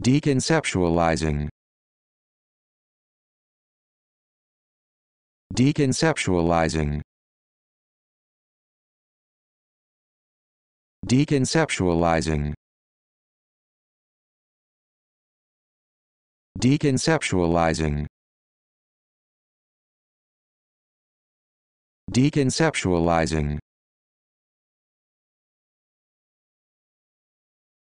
deconceptualizing. Deconceptualizing. Deconceptualizing. Deconceptualizing. Deconceptualizing.